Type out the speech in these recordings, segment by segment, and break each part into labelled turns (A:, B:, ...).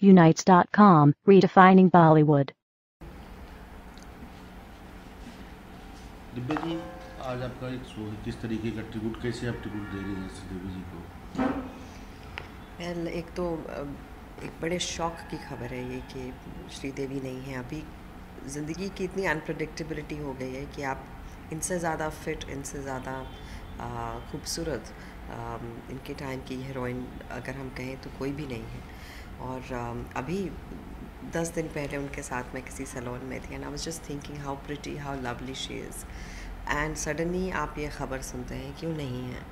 A: Unites.com, redefining Bollywood.
B: Divya ji आज आपका एक शो है किस तरीके का ट्रिब्यूट कैसे आप ट्रिब्यूट दे रही हैं श्रीदेवी जी को?
C: वेल एक तो एक बड़े शौक की खबर है ये कि श्रीदेवी नहीं है। अभी ज़िंदगी की इतनी अनप्रडिक्टेबिलिटी हो गई है कि आप इनसे ज़्यादा फिट इनसे ज़्यादा खूबसूरत इनके टाइम की हीरोइन अगर हम कहें तो कोई भी नहीं है। और अ, अभी दस दिन पहले उनके साथ मैं किसी सलोन में थी and I was just thinking how pretty how lovely she is and suddenly आप ये खबर सुनते हैं क्यों नहीं है?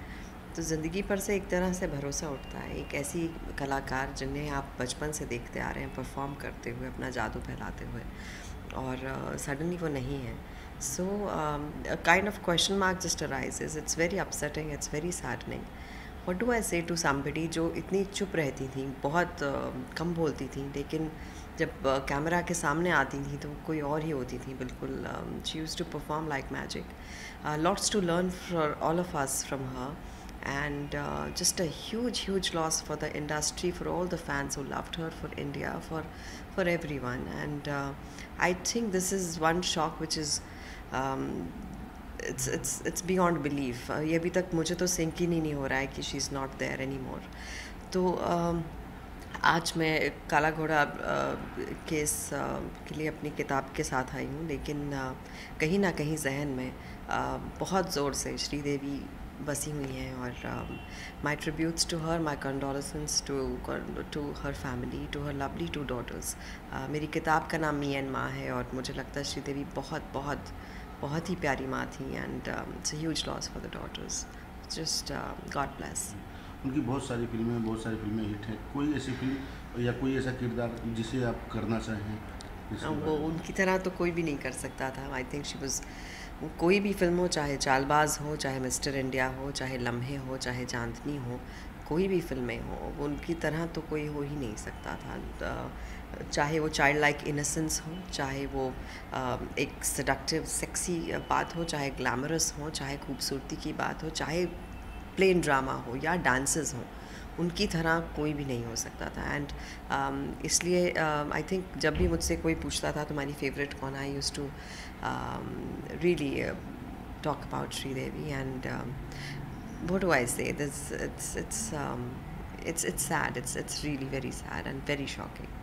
C: तो ज़िंदगी पर से एक तरह से भरोसा उठता है। एक ऐसी कलाकार जिन्हें आप बचपन से देखते आ रहे हैं परफॉर्म करते हुए अपना जादू फैलाते हुए और सडनली uh, वो नहीं है। So kind of question mark just arises it's very upsetting it's very saddening what do I say to somebody जो इतनी चुप रहती थी, बहुत कम बोलती थी, लेकिन जब कैमरा के सामने आती थी तो कोई और ही होती थी, बिल्कुल she used to perform like magic lots to learn for all of us from her and just a huge huge loss for the industry for all the fans who loved her for India for for everyone and I think this is one shock which is it's it's it's beyond uh, ये अभी तक मुझे तो sink ही नहीं, हो रहा है कि she is not there any more तो uh, आज मैं काला घोड़ा uh, केस uh, के लिए अपनी किताब के साथ आई हूँ लेकिन uh, कहीं ना कहीं जहन में uh, बहुत ज़ोर से श्रीदेवी बसी हुई हैं और my tributes to her my condolence to to her family to her lovely two daughters मेरी किताब का नाम मी एंड माँ है और मुझे लगता है श्रीदेवी बहुत बहुत बहुत ही प्यारी माँ थी and it's huge loss for the daughters just God bless
B: उनकी बहुत सारी फ़िल्में बहुत सारी फ़िल्में हिट हैं। कोई ऐसी फ़िल्म या कोई ऐसा किरदार जिसे आप करना चाहें
C: वो उनकी तरह तो कोई भी नहीं कर सकता था। आई थिंक शी वॉज़ कोई भी फ़िल्म हो, चाहे चालबाज हो, चाहे मिस्टर इंडिया हो, चाहे लम्हे हो, चाहे चांदनी हो, कोई भी फ़िल्में हो, उनकी तरह तो कोई हो ही नहीं सकता था। चाहे वो चाइल्ड लाइक इनोसेंस हो, चाहे वो एक सडक्टिव सेक्सी बात हो, चाहे ग्लैमरस हो, चाहे खूबसूरती की बात हो, चाहे प्लेन ड्रामा हो या डांसेस हो उनकी तरह कोई भी नहीं हो सकता था। एंड um, इसलिए आई uh, थिंक जब भी मुझसे कोई पूछता था तो तुम्हारी फेवरेट कौन I used to really talk about Sridevi and vote wise it's it's it's it's sad it's it's really very sad and very shocking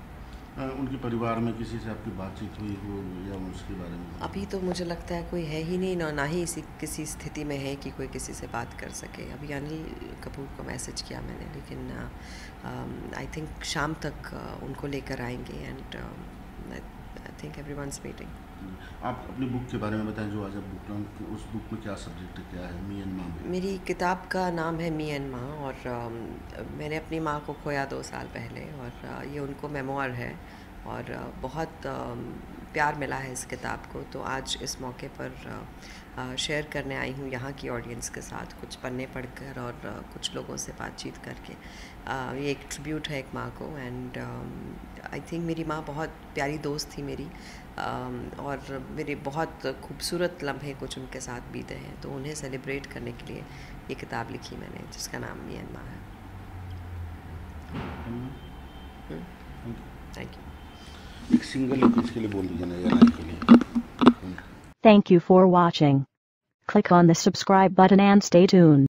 B: उनके परिवार में किसी से आपकी बातचीत हुई हो या उसके बारे में?
C: अभी तो मुझे लगता है कोई है ही नहीं, ना ही इसी, किसी स्थिति में है कि कोई किसी से बात कर सके। अभी अनिल कपूर को मैसेज किया मैंने, लेकिन आई थिंक शाम तक उनको लेकर आएँगे and think everyone waiting
B: आप अपनी बुक के बारे में बताएँ जो आज आप बुक लॉन्च उस बुक में क्या सब्जेक्ट क्या है? मी एंड माँ।
C: मेरी किताब का नाम है मी एंड माँ और अम, मैंने अपनी माँ को खोया दो साल पहले और अ, ये उनको मेमोर है और अ, बहुत अम, प्यार मिला है इस किताब को तो आज इस मौके पर शेयर करने आई हूँ यहाँ की ऑडियंस के साथ कुछ पन्ने पढ़कर और कुछ लोगों से बातचीत करके। ये एक ट्रिब्यूट है एक माँ को एंड आई थिंक मेरी माँ बहुत प्यारी दोस्त थी मेरी और मेरे बहुत खूबसूरत लम्हे कुछ उनके साथ बीते हैं तो उन्हें सेलिब्रेट करने के लिए ये किताब लिखी मैंने जिसका नाम मी एंड माँ है thank you
B: एक सिंगल इसके लिए बोल दीजिए ना या लाइव के लिए
A: Thank you for watching. Click on the subscribe button and stay tuned.